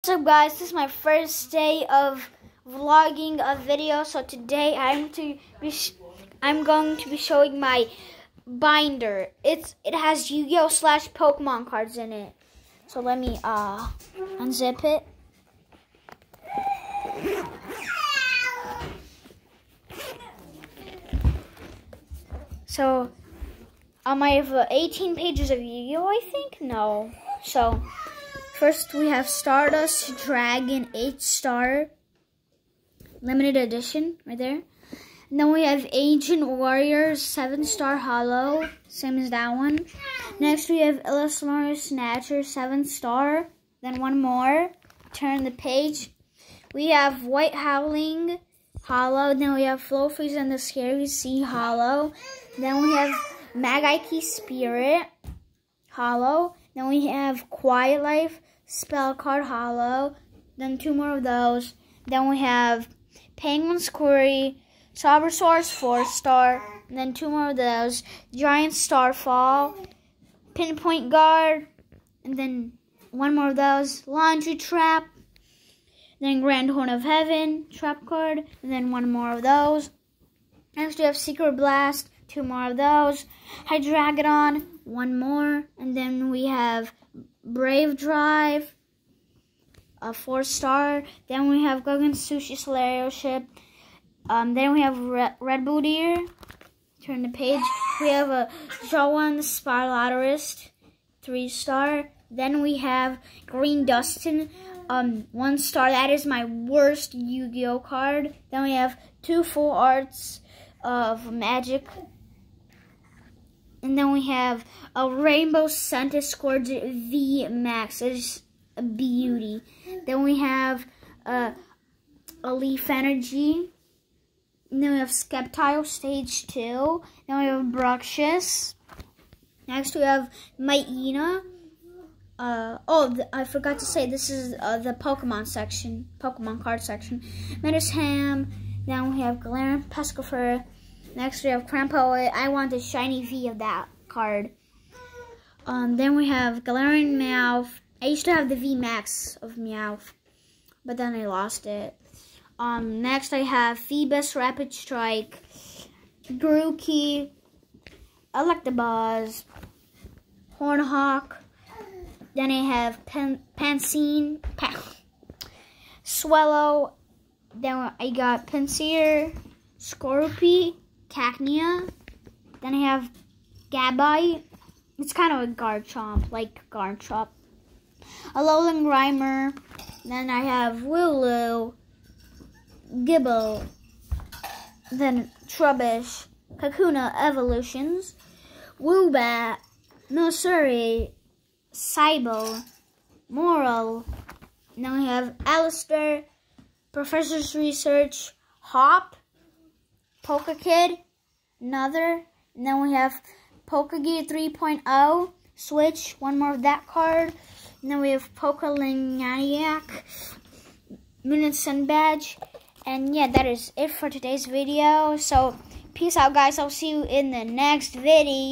What's up guys, this is my first day of vlogging a video. So today I'm to be I'm going to be showing my binder. It's it has Yu-Gi-Oh slash Pokemon cards in it. So let me uh unzip it. So um I have uh, 18 pages of Yu-Gi-Oh I think? No. So First, we have Stardust Dragon 8 star limited edition right there. And then we have Ancient Warriors 7 star hollow, same as that one. Next, we have Illusionary Snatcher 7 star. Then one more. Turn the page. We have White Howling hollow. Then we have Flofreeze and the Scary Sea hollow. Then we have Magaiki Spirit hollow. Then we have Quiet Life spell card hollow, then two more of those. Then we have Penguin's Query, Cybersaurus 4 star, then two more of those. Giant Starfall, Pinpoint Guard, and then one more of those. Laundry Trap, then Grand Horn of Heaven, Trap card, and then one more of those. Next we have Secret Blast, two more of those. Hydreigon, one more, and then we have Brave Drive, a four star. Then we have Gogan Sushi Solario Ship. Um, then we have Red, Red Bootier. Turn the page. We have a Jawan Spiralaterist, three star. Then we have Green Dustin, um, one star. That is my worst Yu-Gi-Oh card. Then we have two full arts of Magic and then we have a Rainbow Centiskorch V Max. It's a beauty. Then we have uh, a Leaf Energy. And then we have Sceptile Stage 2. Then we have Bruxish. Next we have Myena. Uh, oh, I forgot to say, this is uh, the Pokemon section, Pokemon card section. Ham. Then we have Galarian Pescofur. Next we have Crampo. I want the shiny V of that card. Um, then we have Galarian Meowth. I used to have the V Max of Meowth, but then I lost it. Um, next I have Phoebus Rapid Strike, Grookey, Electabuzz, Hornhawk. Then I have Pen Pansine, Pan Swellow. Then I got Pinsir, Scorpy, Cacnea. Then I have Gabite. It's kind of a Garchomp, like Garchomp. Alolan Grimer. Then I have Wooloo, Gible. Then Trubbish, Kakuna Evolutions, Woobat, Nosuri, Cybo, Moral. Then we have Allister, Professor's Research, Hop, Polka Kid, another. And then we have Pokegear 3.0, Switch, one more of that card. And then we have Pokaliniac, Moon and Sun Badge. And yeah, that is it for today's video. So, peace out, guys. I'll see you in the next video.